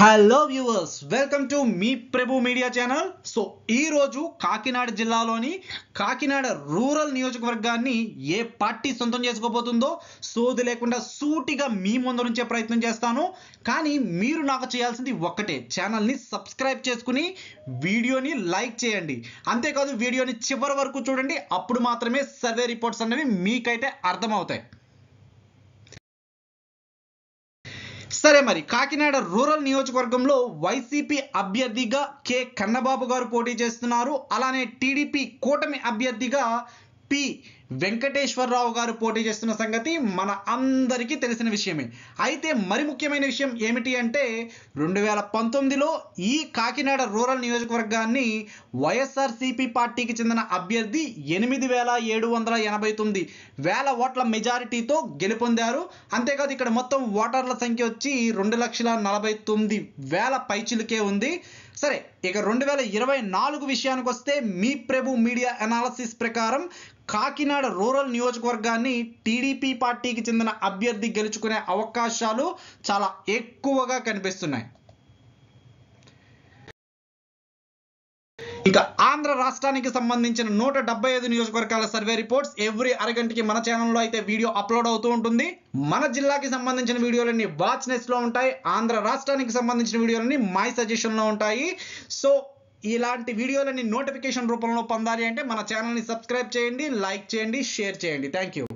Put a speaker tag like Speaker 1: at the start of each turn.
Speaker 1: Hello viewers welcome to మీ Prabhu media channel so ఈ రోజు కాకినాడ జిల్లాలోని కాకినాడ రూరల్ నియోజకవర్గాన్ని ఏ పార్టీ సొంతం చేసుకోబోతుందో సోది లేకుండా సూటిగా మీ ముందు నుంచే ప్రయత్నం చేస్తాను. కానీ మీరు నాకు చేయాల్సింది ఒక్కటే. ఛానల్ని సబ్స్క్రైబ్ చేసుకుని వీడియోని లైక్ చేయండి. అంతేకాదు వీడియోని చివరి వరకు చూడండి. అప్పుడు మాత్రమే సర్వే రిపోర్ట్స్ అనేవి మీకైతే అర్థమవుతాయి. సరే మరి కాకినాడ రూరల్ నియోజకవర్గంలో వైసీపీ అభ్యర్థిగా కె కన్నబాబు గారు పోటీ చేస్తున్నారు. అలానే టీడీపీ కూటమి అభ్యర్థిగా పి వెంకటేశ్వరరావు గారు పోటీ చేస్తున్న సంగతి మన అందరికీ తెలిసిన విషయమే. అయితే మరి ముఖ్యమైన విషయం ఏమిటి అంటే రెండు వేల పంతొమ్మిదిలో ఈ కాకినాడ రూరల్ నియోజకవర్గాన్ని వైఎస్ఆర్సీపీ పార్టీకి చెందిన అభ్యర్థి ఎనిమిది వేల ఏడు వందల ఎనభై తొమ్మిది వేల ఓట్ల మెజారిటీతో గెలుపొందారు. అంతేకాదు ఇక్కడ మొత్తం ఓటర్ల సంఖ్య వచ్చి రెండు లక్షల నలభై తొమ్మిది వేల పైచిలకే ఉంది. సరే ఇక రెండు వేల ఇరవై నాలుగు విషయానికి వస్తే మీ ప్రభు మీడియా అనాలసిస్ ప్రకారం కాకినాడ రూరల్ నియోజకవర్గాన్ని టీడీపీ పార్టీకి చెందిన అభ్యర్థి గెలుచుకునే అవకాశాలు చాలా ఎక్కువగా కనిపిస్తున్నాయి. ఇక ఆంధ్ర రాష్ట్రానికి సంబంధించిన నూట డెబ్బై ఐదు నియోజకవర్గాల సర్వే రిపోర్ట్స్ ఎవ్రీ అరగంటకి మన ఛానల్లో అయితే వీడియో అప్లోడ్ అవుతూ ఉంటుంది. మన జిల్లాకి సంబంధించిన వీడియోలన్నీ వాచ్లో ఉంటాయి. ఆంధ్ర రాష్ట్రానికి సంబంధించిన వీడియోలన్నీ మై సజెషన్లో ఉంటాయి. సో ఇలాంటి వీడియోలన్నీ నోటిఫికేషన్ రూపంలో పొందాలి అంటే మన ఛానల్ని సబ్స్క్రైబ్ చేయండి లైక్ చేయండి షేర్ చేయండి. Thank you